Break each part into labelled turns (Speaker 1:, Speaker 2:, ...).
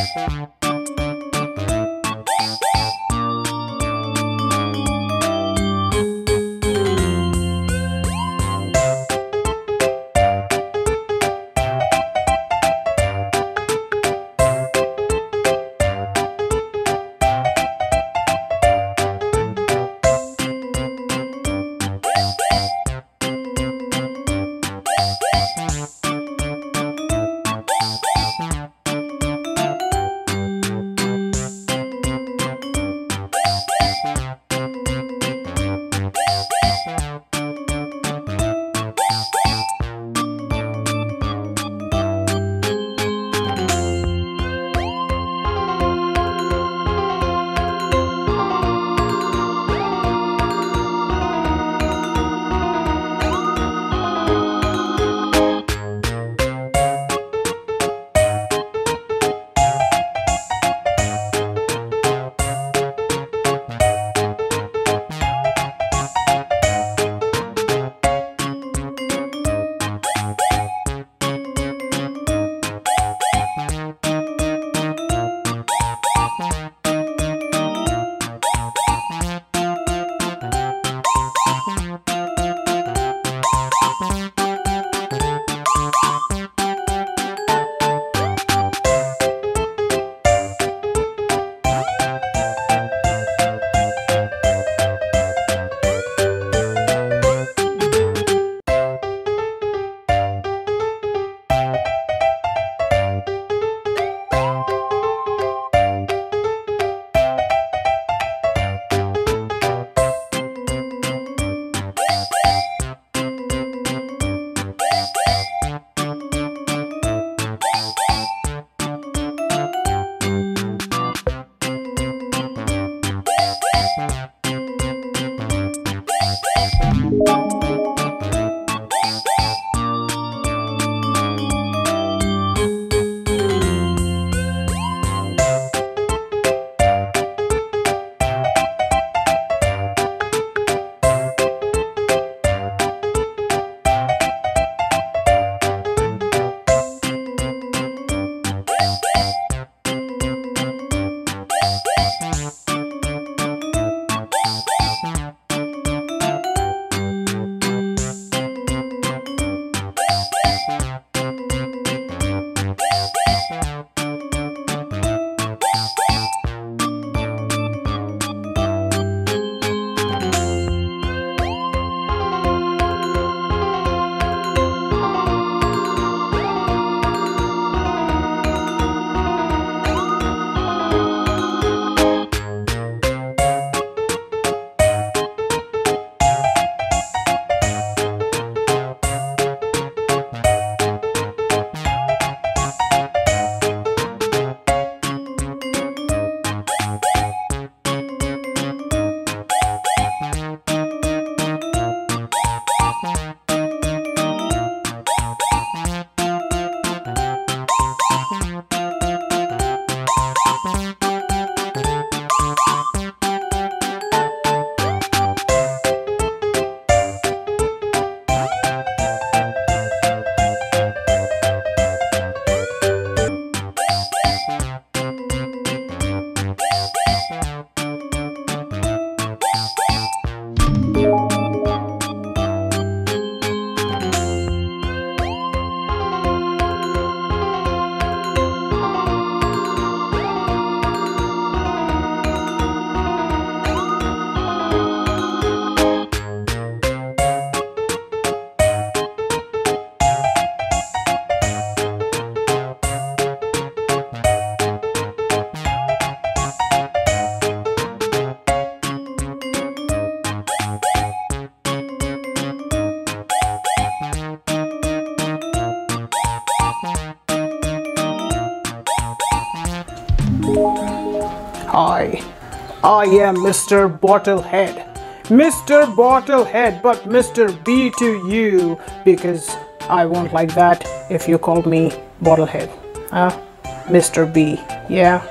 Speaker 1: Música I am Mr. Bottlehead. Mr. Bottlehead, but Mr. B to you because I won't like that if you call me Bottlehead. Ah, huh? Mr. B, yeah.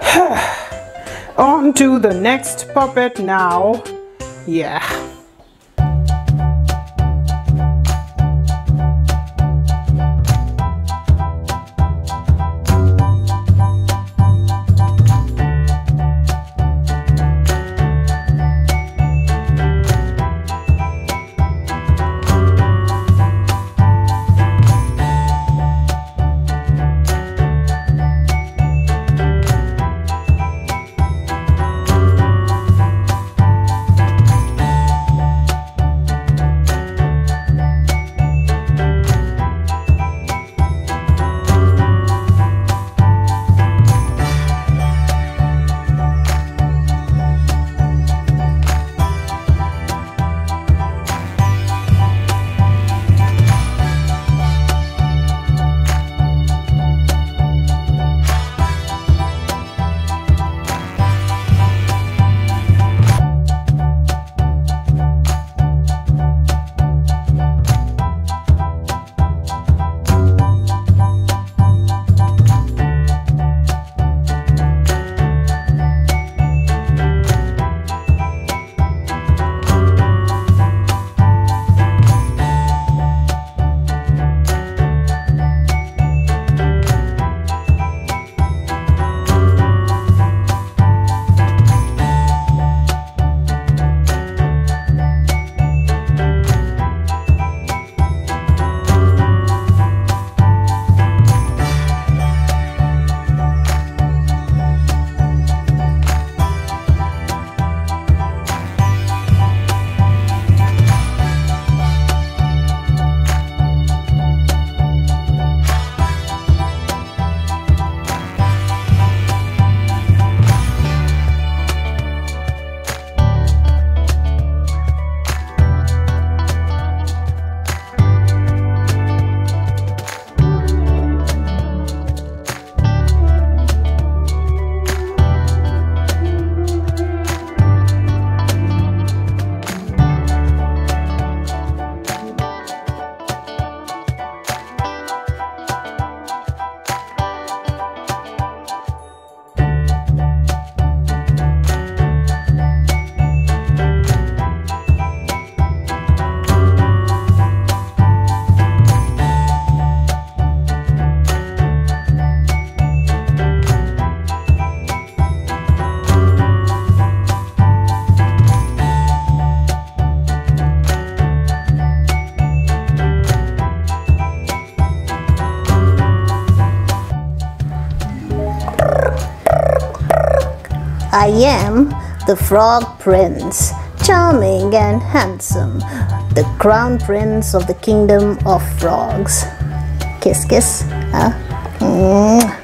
Speaker 1: On to the next puppet now. Yeah.
Speaker 2: I am the Frog Prince, charming and handsome, the crown prince of the kingdom of frogs. Kiss, kiss. Huh? Mwah.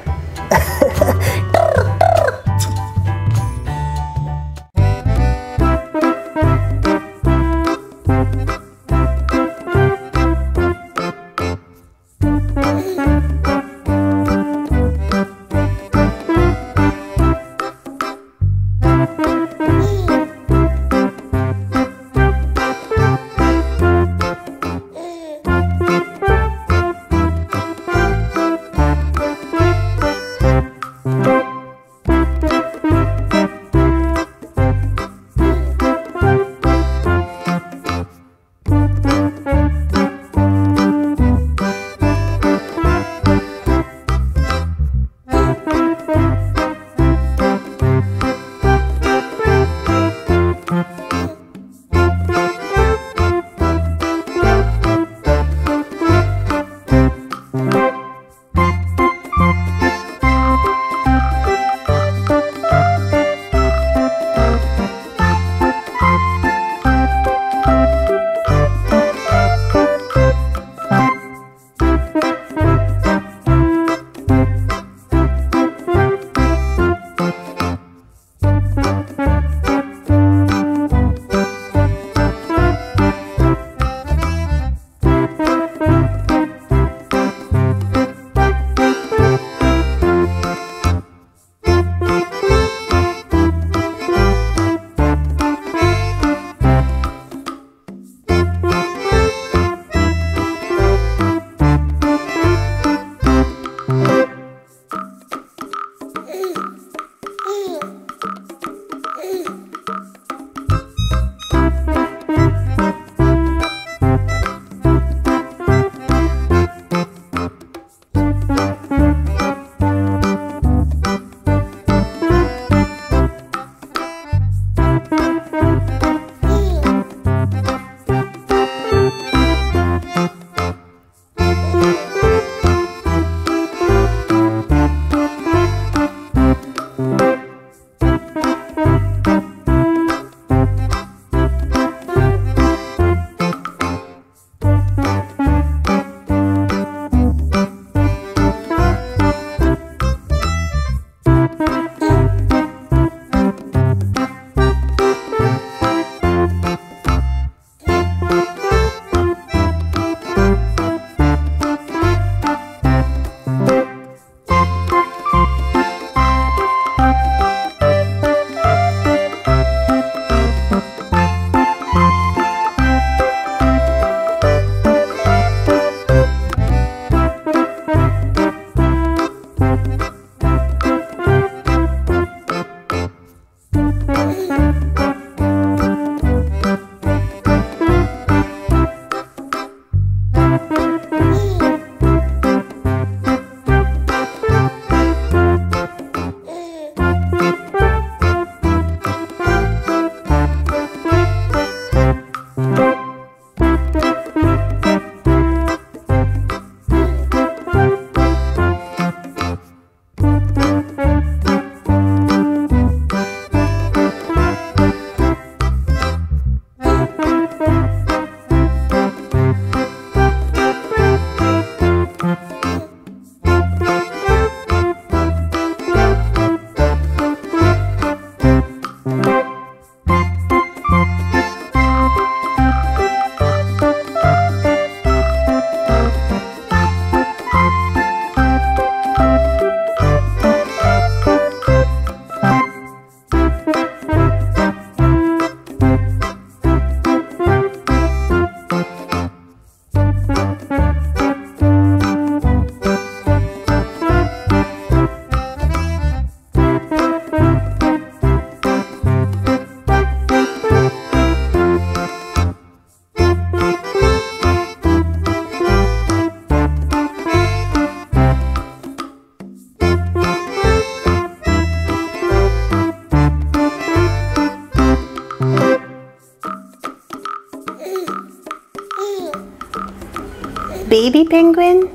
Speaker 2: Baby penguin?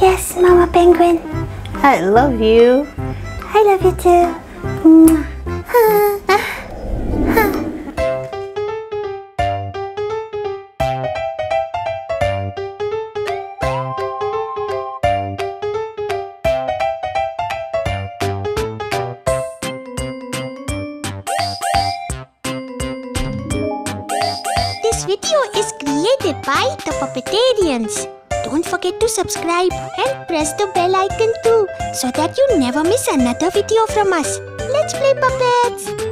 Speaker 2: Yes, Mama penguin. I love you. I love you too. This video is created by the Puppetarians. Don't forget to subscribe and press the bell icon too so that you never miss another video from us. Let's play puppets!